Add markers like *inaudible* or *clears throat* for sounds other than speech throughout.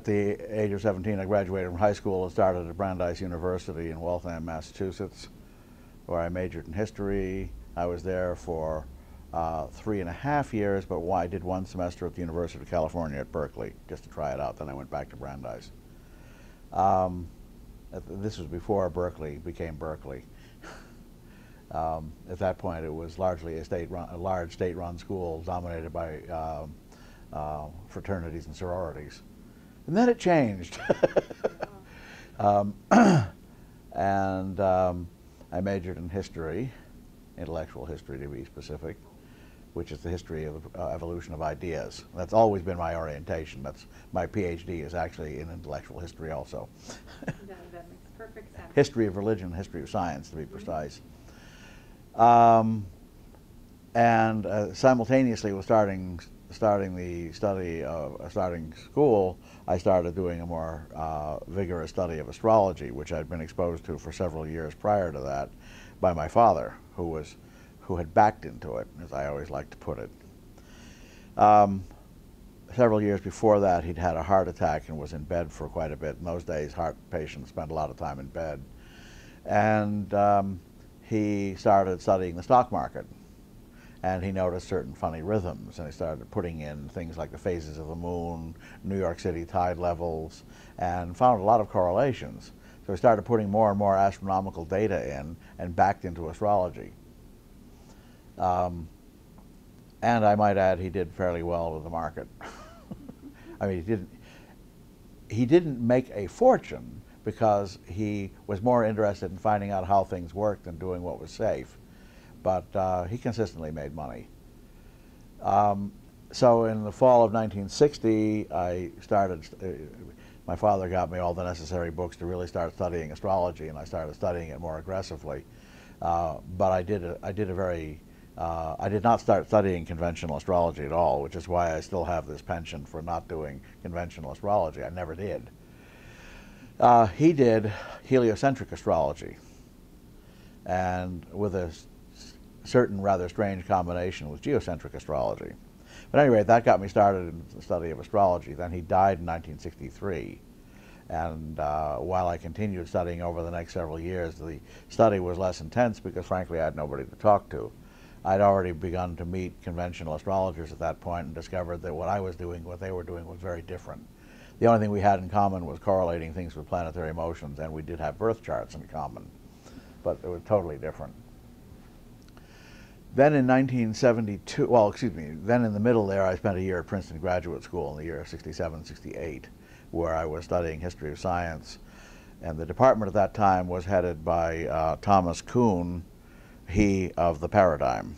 at the age of 17, I graduated from high school and started at Brandeis University in Waltham, Massachusetts, where I majored in history. I was there for uh, three and a half years, but I did one semester at the University of California at Berkeley just to try it out. Then I went back to Brandeis. Um, this was before Berkeley became Berkeley. *laughs* um, at that point, it was largely a state run, a large state-run school dominated by um, uh, fraternities and sororities. And then it changed. *laughs* um, *clears throat* and um, I majored in history, intellectual history to be specific, which is the history of uh, evolution of ideas. That's always been my orientation. That's my PhD is actually in intellectual history also. *laughs* that, that makes perfect sense. History of religion, history of science, to be precise. Um, and uh, simultaneously with starting starting the study of uh, starting school, I started doing a more uh, vigorous study of astrology, which I'd been exposed to for several years prior to that by my father, who was who had backed into it, as I always like to put it. Um, several years before that, he'd had a heart attack and was in bed for quite a bit. In those days, heart patients spent a lot of time in bed. And um, he started studying the stock market and he noticed certain funny rhythms and he started putting in things like the phases of the moon, New York City tide levels, and found a lot of correlations. So he started putting more and more astronomical data in and backed into astrology. Um, and I might add, he did fairly well with the market. *laughs* I mean, he didn't, he didn't make a fortune because he was more interested in finding out how things worked than doing what was safe but uh, he consistently made money. Um, so in the fall of 1960, I started, uh, my father got me all the necessary books to really start studying astrology, and I started studying it more aggressively. Uh, but I did, a, I did a very, uh, I did not start studying conventional astrology at all, which is why I still have this penchant for not doing conventional astrology. I never did. Uh, he did heliocentric astrology, and with a certain rather strange combination with geocentric astrology. But anyway, that got me started in the study of astrology. Then he died in 1963. And uh, while I continued studying over the next several years, the study was less intense because, frankly, I had nobody to talk to. I'd already begun to meet conventional astrologers at that point and discovered that what I was doing, what they were doing, was very different. The only thing we had in common was correlating things with planetary motions, and we did have birth charts in common, but it was totally different. Then in 1972, well, excuse me, then in the middle there, I spent a year at Princeton Graduate School in the year 67, 68, where I was studying history of science. And the department at that time was headed by uh, Thomas Kuhn, he of the paradigm.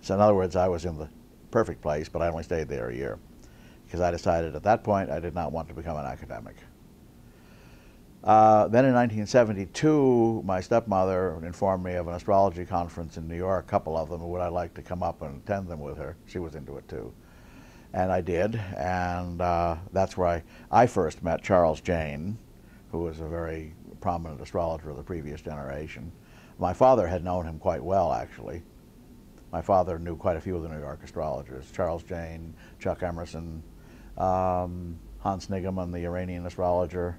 So in other words, I was in the perfect place, but I only stayed there a year because I decided at that point I did not want to become an academic. Uh, then in 1972, my stepmother informed me of an astrology conference in New York, a couple of them, would I like to come up and attend them with her? She was into it too. And I did, and uh, that's where I, I first met Charles Jayne, who was a very prominent astrologer of the previous generation. My father had known him quite well, actually. My father knew quite a few of the New York astrologers, Charles Jayne, Chuck Emerson, um, Hans Niggemann, the Uranian astrologer,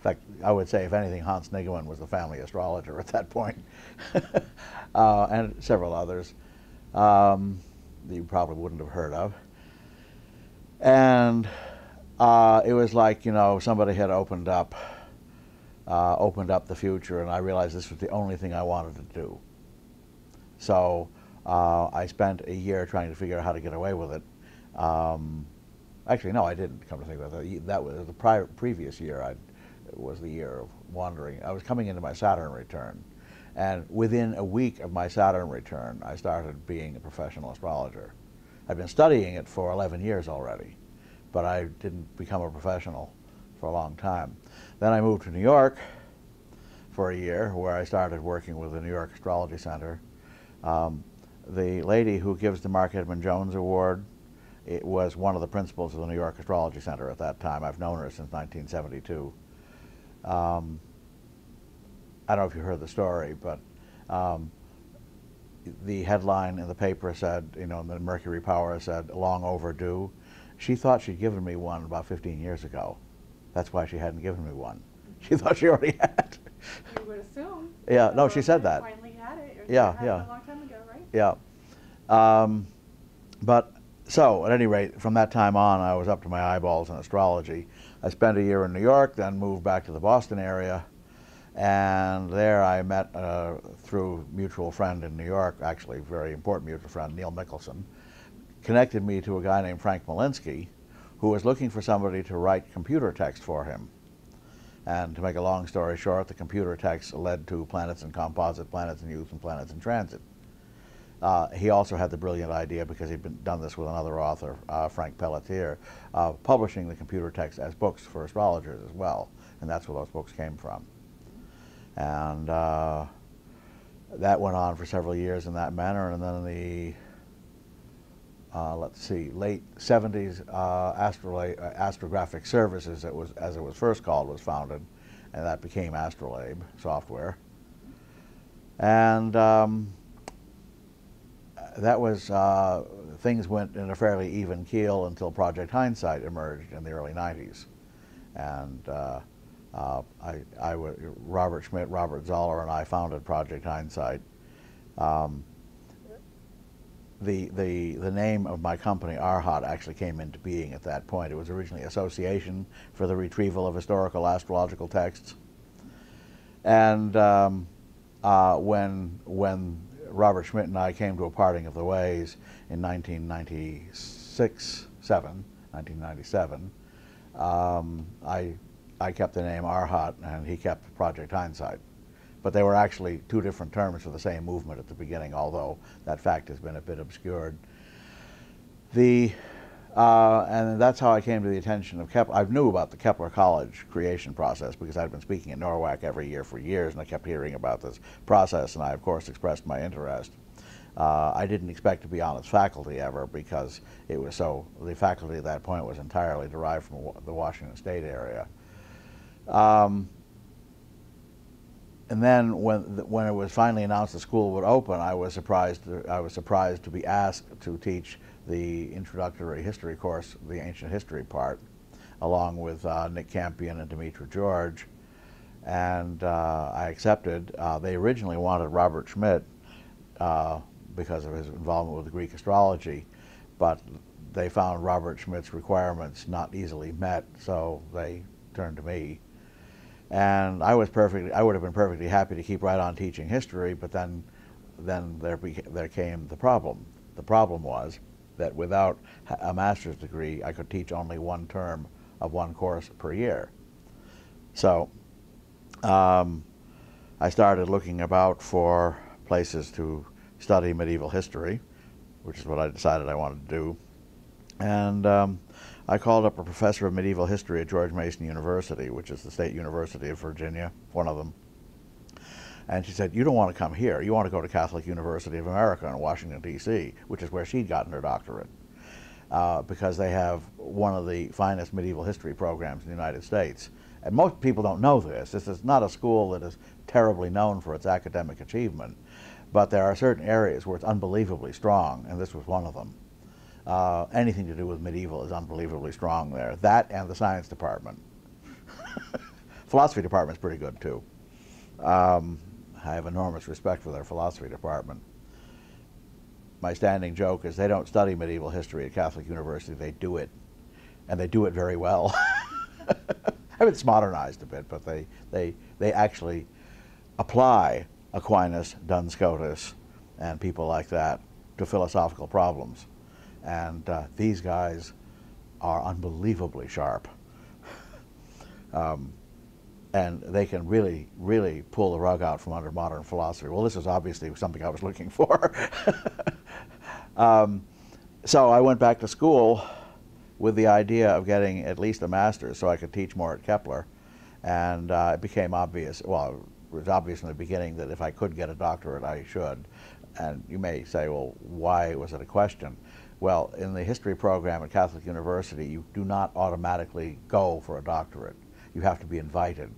fact, I would say, if anything, Hans Niggemann was the family astrologer at that point, *laughs* uh, and several others um, that you probably wouldn't have heard of. And uh, it was like, you know, somebody had opened up, uh, opened up the future, and I realized this was the only thing I wanted to do. So uh, I spent a year trying to figure out how to get away with it. Um, actually, no, I didn't. Come to think about that, that was the prior, previous year. I'd was the year of wandering. I was coming into my Saturn return. And within a week of my Saturn return, I started being a professional astrologer. I'd been studying it for 11 years already, but I didn't become a professional for a long time. Then I moved to New York for a year, where I started working with the New York Astrology Center. Um, the lady who gives the Marc Edmund Jones Award it was one of the principals of the New York Astrology Center at that time. I've known her since 1972. Um, I don't know if you heard the story, but um, the headline in the paper said, you know, the Mercury Power said, long overdue. She thought she'd given me one about 15 years ago. That's why she hadn't given me one. She thought she already had. You would assume. Yeah, no, she said that. Finally had it. Yeah, yeah. A long time ago, right? Yeah. Um, but so, at any rate, from that time on, I was up to my eyeballs in astrology. I spent a year in New York, then moved back to the Boston area, and there I met uh, through mutual friend in New York, actually very important mutual friend, Neil Michelsen, connected me to a guy named Frank Molinski, who was looking for somebody to write computer text for him. And to make a long story short, the computer text led to Planets in Composite, Planets in Youth, and Planets in Transit. Uh, he also had the brilliant idea, because he'd been, done this with another author, uh, Frank Pelletier, publishing the computer text as books for astrologers as well. And that's where those books came from. And uh, that went on for several years in that manner. And then in the, uh, let's see, late 70s, uh, Astrola- uh, Astrographic Services, it was, as it was first called, was founded. And that became Astrolabe software. And um, that was uh, things went in a fairly even keel until Project Hindsight emerged in the early '90s, and uh, uh, I, I Robert Schmidt, Robert Zoller, and I founded Project Hindsight. Um, the, the, the name of my company, Arhat, actually came into being at that point. It was originally Association for the Retrieval of Historical Astrological Texts. And um, uh, when, when Robert Schmidt and I came to a parting of the ways in 1996, 7, 1997, um, I, I kept the name Arhat and he kept Project Hindsight. But they were actually two different terms for the same movement at the beginning, although that fact has been a bit obscured. The, uh, and that's how I came to the attention of Kepler. I knew about the Kepler College creation process because I'd been speaking at NORWAC every year for years, and I kept hearing about this process, and I, of course, expressed my interest. Uh, I didn't expect to be on its faculty ever because it was so, the faculty at that point was entirely derived from the Washington State area. Um, and then when when it was finally announced the school would open, I was surprised. I was surprised to be asked to teach the introductory history course, the ancient history part, along with uh, Nick Campion and Demetra George. And uh, I accepted. Uh, they originally wanted Robert Schmidt uh, because of his involvement with Greek astrology, but they found Robert Schmidt's requirements not easily met, so they turned to me and I was perfectly, I would have been perfectly happy to keep right on teaching history, but then, then there, there came the problem. The problem was that without a master's degree, I could teach only one term of one course per year. So um, I started looking about for places to study medieval history, which is what I decided I wanted to do. And um, I called up a professor of medieval history at George Mason University, which is the state university of Virginia, one of them. And she said, You don't want to come here. You want to go to Catholic University of America in Washington, D.C., which is where she'd gotten her doctorate, uh, because they have one of the finest medieval history programs in the United States. And most people don't know this. This is not a school that is terribly known for its academic achievement, but there are certain areas where it's unbelievably strong, and this was one of them. Uh, anything to do with medieval is unbelievably strong there. That and the science department. *laughs* philosophy department's pretty good too. Um, I have enormous respect for their philosophy department. My standing joke is they don't study medieval history at Catholic University, they do it. And they do it very well. *laughs* I mean, it's modernized a bit, but they, they, they actually apply Aquinas, Duns Scotus, and people like that to philosophical problems. And uh, these guys are unbelievably sharp. *laughs* um, and they can really, really pull the rug out from under modern philosophy. Well, this is obviously something I was looking for. *laughs* um, so I went back to school with the idea of getting at least a master's so I could teach more at Kepler. And uh, it became obvious, well, it was obvious in the beginning that if I could get a doctorate, I should. And you may say, well, why was it a question? Well, in the history program at Catholic University, you do not automatically go for a doctorate. You have to be invited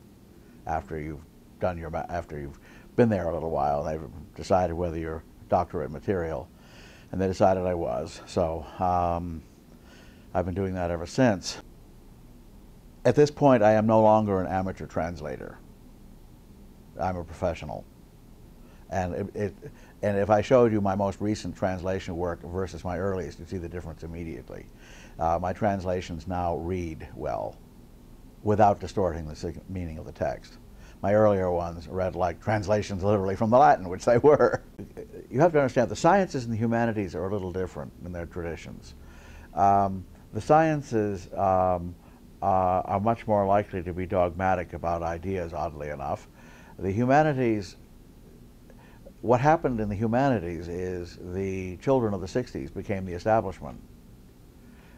after you've done your, after you've been there a little while. They've decided whether you're doctorate material. And they decided I was. So um, I've been doing that ever since. At this point, I am no longer an amateur translator. I'm a professional. And, it, it, and if I showed you my most recent translation work versus my earliest, you'd see the difference immediately. Uh, my translations now read well without distorting the meaning of the text. My earlier ones read like translations literally from the Latin, which they were. *laughs* You have to understand the sciences and the humanities are a little different in their traditions. Um, the sciences um, uh, are much more likely to be dogmatic about ideas, oddly enough. The humanities, what happened in the humanities is the children of the 60s became the establishment.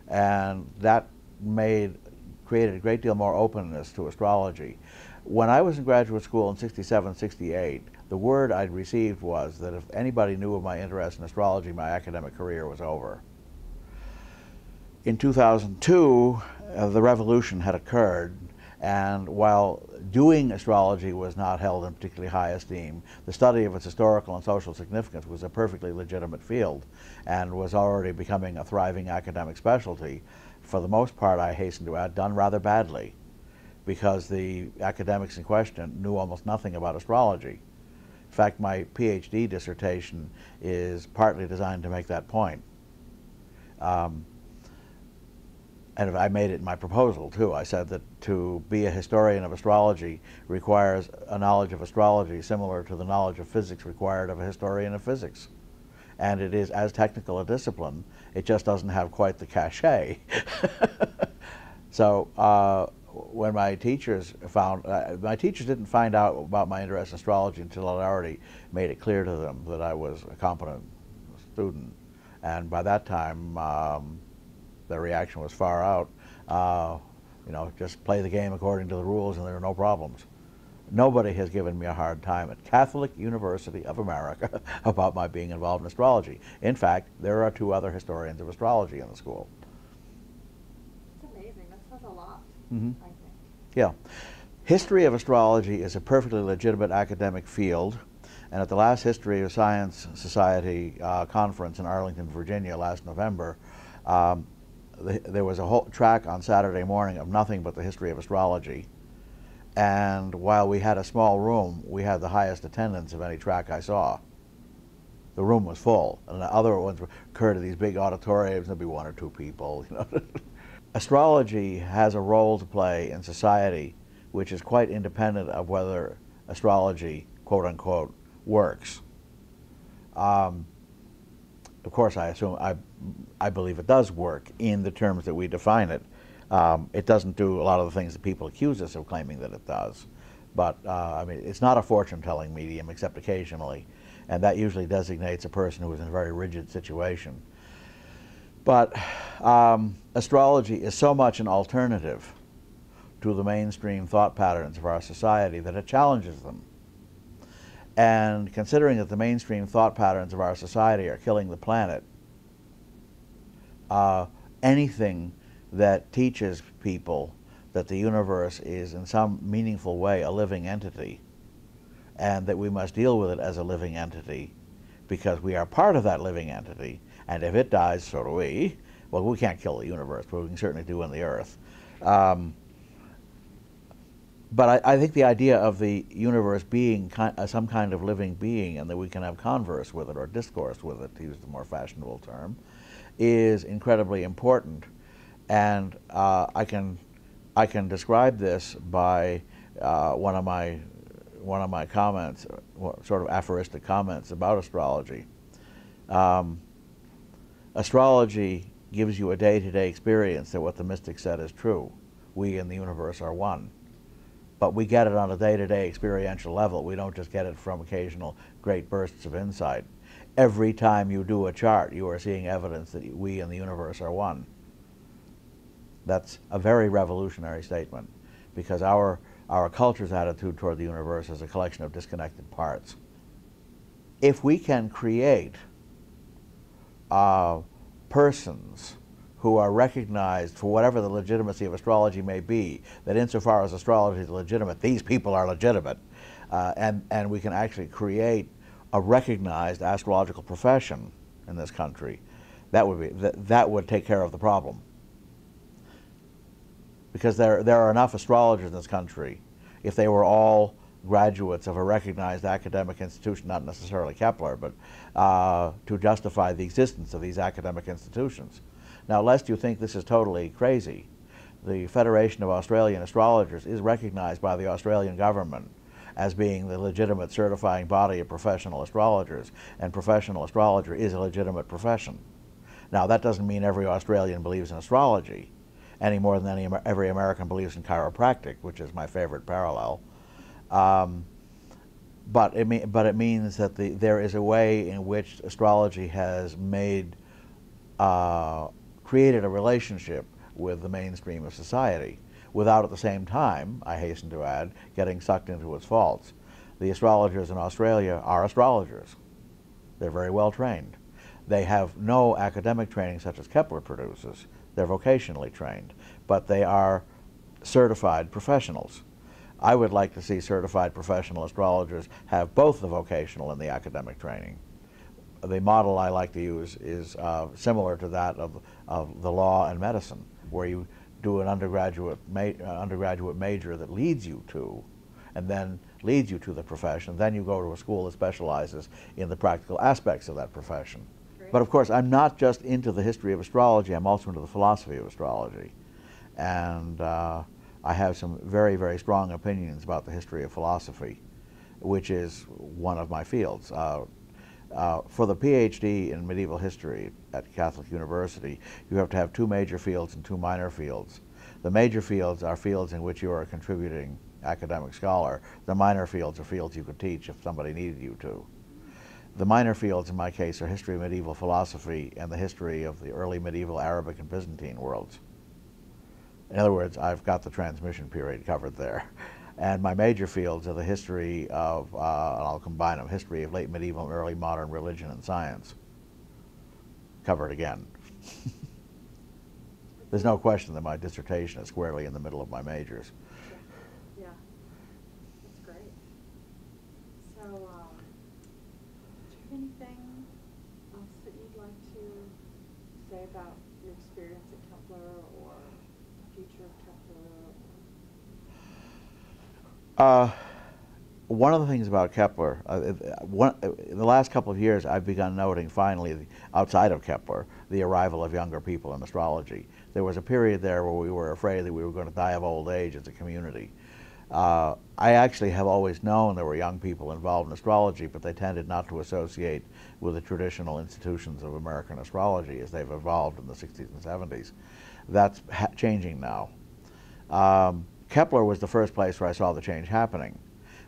And that made, created a great deal more openness to astrology. When I was in graduate school in 67, 68, the word I'd received was that if anybody knew of my interest in astrology, my academic career was over. In 2002, uh, the revolution had occurred, and while doing astrology was not held in particularly high esteem, the study of its historical and social significance was a perfectly legitimate field and was already becoming a thriving academic specialty. For the most part, I hasten to add, done rather badly because the academics in question knew almost nothing about astrology. In fact, my PhD dissertation is partly designed to make that point. Um, and I made it in my proposal too. I said that to be a historian of astrology requires a knowledge of astrology similar to the knowledge of physics required of a historian of physics. And it is as technical a discipline, it just doesn't have quite the cachet. *laughs* so uh, when my teachers found, uh, my teachers didn't find out about my interest in astrology until I'd already made it clear to them that I was a competent student. And by that time, um, the reaction was far out. Uh, you know, just play the game according to the rules and there are no problems. Nobody has given me a hard time at Catholic University of America *laughs* about my being involved in astrology. In fact, there are two other historians of astrology in the school. That's amazing. That says a lot, mm -hmm. I think. Yeah. History of astrology is a perfectly legitimate academic field. And at the last History of Science Society uh, conference in Arlington, Virginia last November, um, the, there was a whole track on Saturday morning of nothing but the history of astrology. And while we had a small room, we had the highest attendance of any track I saw. The room was full, and the other ones occurred to these big auditoriums. There'd be one or two people. You know, *laughs* astrology has a role to play in society, which is quite independent of whether astrology, quote unquote, works. Um, of course, I assume I, I believe it does work in the terms that we define it. Um, it doesn't do a lot of the things that people accuse us of claiming that it does. But uh, I mean, it's not a fortune-telling medium, except occasionally, and that usually designates a person who is in a very rigid situation. But um, astrology is so much an alternative to the mainstream thought patterns of our society that it challenges them. And considering that the mainstream thought patterns of our society are killing the planet, uh, anything that teaches people that the universe is in some meaningful way a living entity and that we must deal with it as a living entity because we are part of that living entity and if it dies so do we well we can't kill the universe but we can certainly do in the earth um, but I, I, think the idea of the universe being ki uh, some kind of living being and that we can have converse with it or discourse with it, to use the more fashionable term, is incredibly important. And uh, I can I can describe this by uh, one of my one of my comments, sort of aphoristic comments about astrology. Um, astrology gives you a day-to-day -day experience that what the mystic said is true. We and the universe are one but we get it on a day-to-day -day experiential level. We don't just get it from occasional great bursts of insight. Every time you do a chart, you are seeing evidence that we and the universe are one. That's a very revolutionary statement because our, our culture's attitude toward the universe is a collection of disconnected parts. If we can create uh, persons who are recognized for whatever the legitimacy of astrology may be, that insofar as astrology is legitimate, these people are legitimate. Uh, and, and we can actually create a recognized astrological profession in this country. That would, be, that, that would take care of the problem. Because there, there are enough astrologers in this country. If they were all graduates of a recognized academic institution, not necessarily Kepler, but uh, to justify the existence of these academic institutions. Now, lest you think this is totally crazy, the Federation of Australian Astrologers is recognized by the Australian government as being the legitimate certifying body of professional astrologers, and professional astrologer is a legitimate profession. Now, that doesn't mean every Australian believes in astrology any more than any, every American believes in chiropractic, which is my favorite parallel. Um, but it, mean, but it means that the, there is a way in which astrology has made, uh, created a relationship with the mainstream of society without at the same time, I hasten to add, getting sucked into its faults. The astrologers in Australia are astrologers. They're very well trained. They have no academic training such as Kepler produces. They're vocationally trained, but they are certified professionals. I would like to see certified professional astrologers have both the vocational and the academic training. The model I like to use is uh, similar to that of, of the law and medicine, where you do an undergraduate, ma uh, undergraduate major that leads you to, and then leads you to the profession. Then you go to a school that specializes in the practical aspects of that profession. But of course, I'm not just into the history of astrology, I'm also into the philosophy of astrology. And uh, I have some very, very strong opinions about the history of philosophy, which is one of my fields. Uh, uh, for the PhD in medieval history at Catholic University, you have to have two major fields and two minor fields. The major fields are fields in which you are a contributing academic scholar. The minor fields are fields you could teach if somebody needed you to. The minor fields in my case are history of medieval philosophy and the history of the early medieval Arabic and Byzantine worlds. In other words, I've got the transmission period covered there. *laughs* And my major fields are the history of, uh, and I'll combine them, history of late medieval and early modern religion and science. Covered again. *laughs* There's no question that my dissertation is squarely in the middle of my majors. Yeah, that's great. So, um, anything else that you'd like to say about your experience at Kepler or the future of Kepler? Uh, one of the things about Kepler, uh, uh, one, uh, in the last couple of years, I've begun noting finally, outside of Kepler, the arrival of younger people in astrology. There was a period there where we were afraid that we were going to die of old age as a community. Uh, I actually have always known there were young people involved in astrology, but they tended not to associate with the traditional institutions of American astrology as they've evolved in the 60s and 70s. That's ha- changing now. Um, Kepler was the first place where I saw the change happening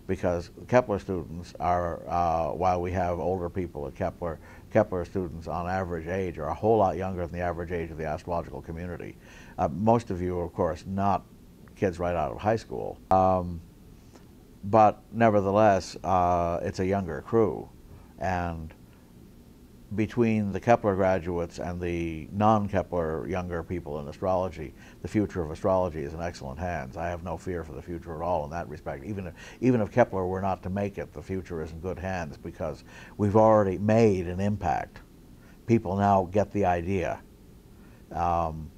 because Kepler students are, uh, while we have older people at Kepler, Kepler students on average age are a whole lot younger than the average age of the astrological community. Uh, most of you of course, not kids right out of high school. Um, but nevertheless, uh, it's a younger crew. And between the Kepler graduates and the non-Kepler younger people in astrology, the future of astrology is in excellent hands. I have no fear for the future at all in that respect. Even if, even if Kepler were not to make it, the future is in good hands because we've already made an impact. People now get the idea. Um,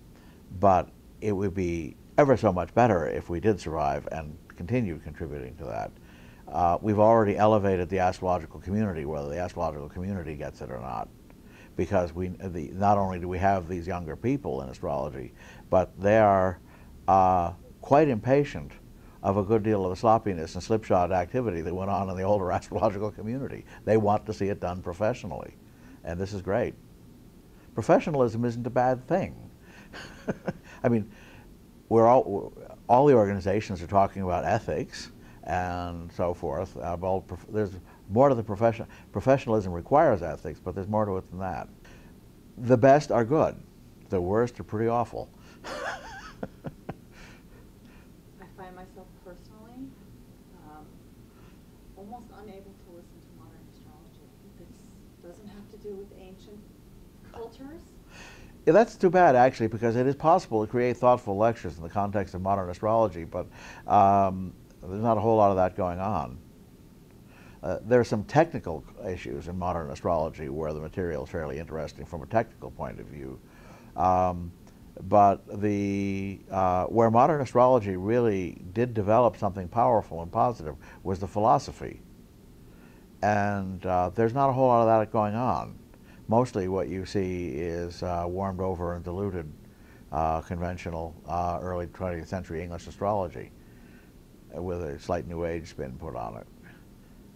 but it would be ever so much better if we did survive and continue contributing to that. Uh, we've already elevated the astrological community, whether the astrological community gets it or not, because we the, not only do we have these younger people in astrology, but they are uh, quite impatient of a good deal of the sloppiness and slipshod activity that went on in the older *laughs* astrological community. They want to see it done professionally, and this is great. Professionalism isn't a bad thing. *laughs* I mean, we're all all the organizations are talking about ethics and so forth. Uh, well, there's more to the profession. Professionalism requires ethics, but there's more to it than that. The best are good. The worst are pretty awful. *laughs* I find myself personally um, almost unable to listen to modern astrology. This doesn't have to do with ancient cultures. Yeah, that's too bad, actually, because it is possible to create thoughtful lectures in the context of modern astrology, but um, there's not a whole lot of that going on. Uh, there are some technical issues in modern astrology where the material is fairly interesting from a technical point of view. Um, But the uh, where modern astrology really did develop something powerful and positive was the philosophy, and uh, there's not a whole lot of that going on. Mostly, what you see is uh, warmed over and diluted uh, conventional uh, early 20th century English astrology with a slight New Age spin put on it.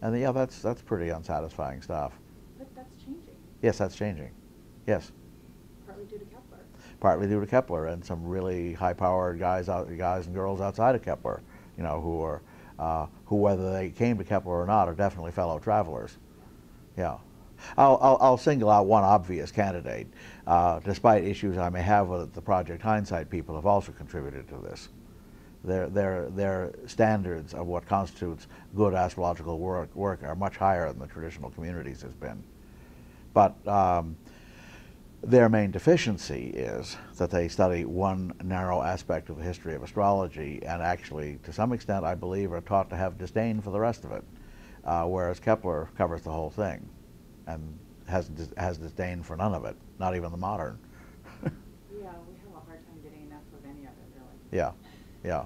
And yeah, that's that's pretty unsatisfying stuff. But that's changing, Yes, that's changing. Yes, partly due to Kepler. partly due to Kepler and some really high-powered guys out, guys and girls outside of Kepler, you know, who are uh, who whether they came to Kepler or not are definitely fellow travelers. Yeah. I'll, I'll, I'll single out one obvious candidate. Uh, despite issues I may have with the Project Hindsight people have also contributed to this. Their, their, their standards of what constitutes good astrological work, work are much higher than the traditional communities has been. But um, their main deficiency is that they study one narrow aspect of the history of astrology and actually, to some extent, I believe, are taught to have disdain for the rest of it, uh, whereas Kepler covers the whole thing and has, has disdain for none of it, not even the modern. *laughs* Yeah, we have a hard time getting enough of any of it, really. yeah, yeah,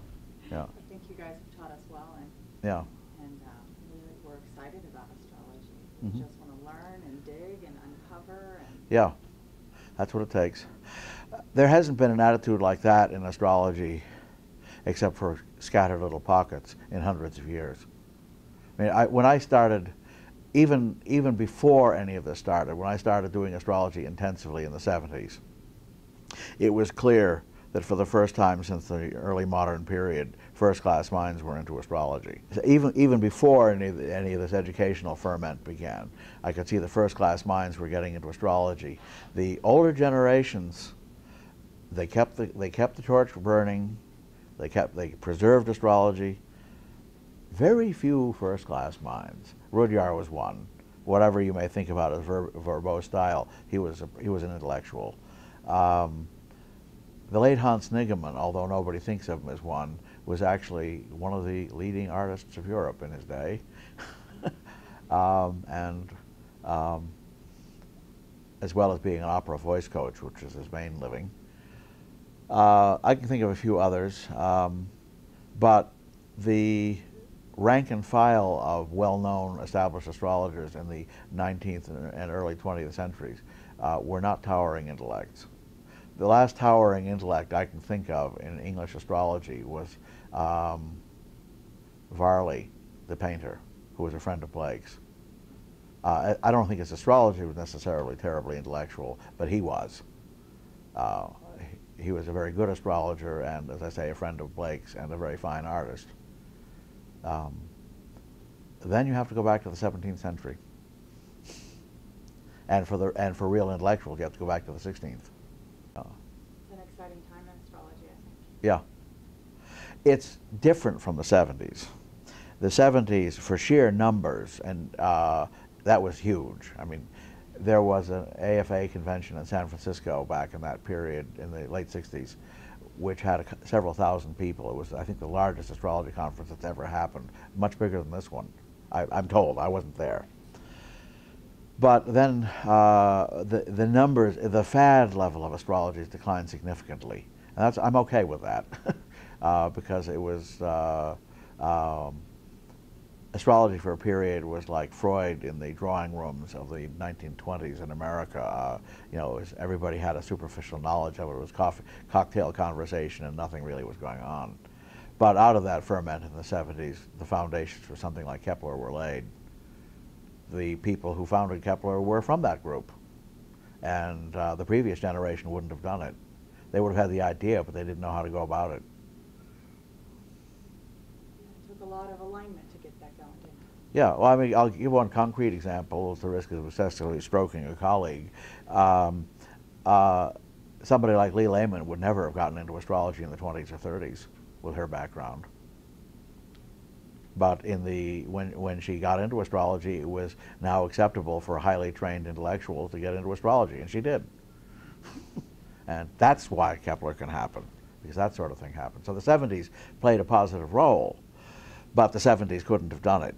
yeah, I think you guys have taught us well, and, yeah. and uh, we, we're excited about astrology. We Mhm. just want to learn and dig and uncover and. Yeah, that's what it takes. There hasn't been an attitude like that in astrology, except for scattered little pockets in hundreds of years. I mean, I, when I started, even even before any of this started, when I started doing astrology intensively in the 70s, it was clear that for the first time since the early modern period, first-class minds were into astrology. Even even before any of, any of this educational ferment began, I could see the first-class minds were getting into astrology. The older generations, they kept the they kept the torch burning, they kept they preserved astrology. Very few first-class minds. Rudhyar was one. Whatever you may think about his ver- verbose style, he was a, he was an intellectual. Um, the late Hans Niggemann, although nobody thinks of him as one, was actually one of the leading artists of Europe in his day, *laughs* um, and um, as well as being an opera voice coach, which is his main living. Uh, I can think of a few others, um, but the rank and file of well-known established astrologers in the 19th and early 20th centuries uh, were not towering intellects. The last towering intellect I can think of in English astrology was um, Varley, the painter, who was a friend of Blake's. Uh, I, don't think his astrology was necessarily terribly intellectual, but he was. Uh, he was a very good astrologer and, as I say, a friend of Blake's and a very fine artist. Um, then you have to go back to the 17th century. And for, the, and for real intellectuals, you have to go back to the 16th. Uh, It's an exciting time in astrology, I think. yeah. It's different from the 70s. The 70s, for sheer numbers, and uh, that was huge. I mean, there was an AFA convention in San Francisco back in that period in the late 60s, which had several thousand people. It was, I think, the largest astrology conference that's ever happened, much bigger than this one. I, I'm told, I wasn't there. But then uh, the, the numbers, the fad level of astrology has declined significantly. And that's, I'm okay with that *laughs* uh, because it was, uh, um, astrology for a period was like Freud in the drawing rooms of the 1920s in America. Uh, you know, was, everybody had a superficial knowledge of it. It was coffee, cocktail conversation and nothing really was going on. But out of that ferment in the 70s, the foundations for something like Kepler were laid the people who founded Kepler were from that group. And uh, the previous generation wouldn't have done it. They would have had the idea, but they didn't know how to go about it. It took a lot of alignment to get that going, didn't it? Yeah, well, I mean, I'll give one concrete example at the risk of successfully stroking a colleague. Um, uh, somebody like Lee Lehman would never have gotten into astrology in the 20s or 30s with her background. But in the when when she got into astrology, it was now acceptable for highly trained intellectuals to get into astrology, and she did. *laughs* and that's why Kepler can happen, because that sort of thing happened. So the 70s played a positive role, but the 70s couldn't have done it.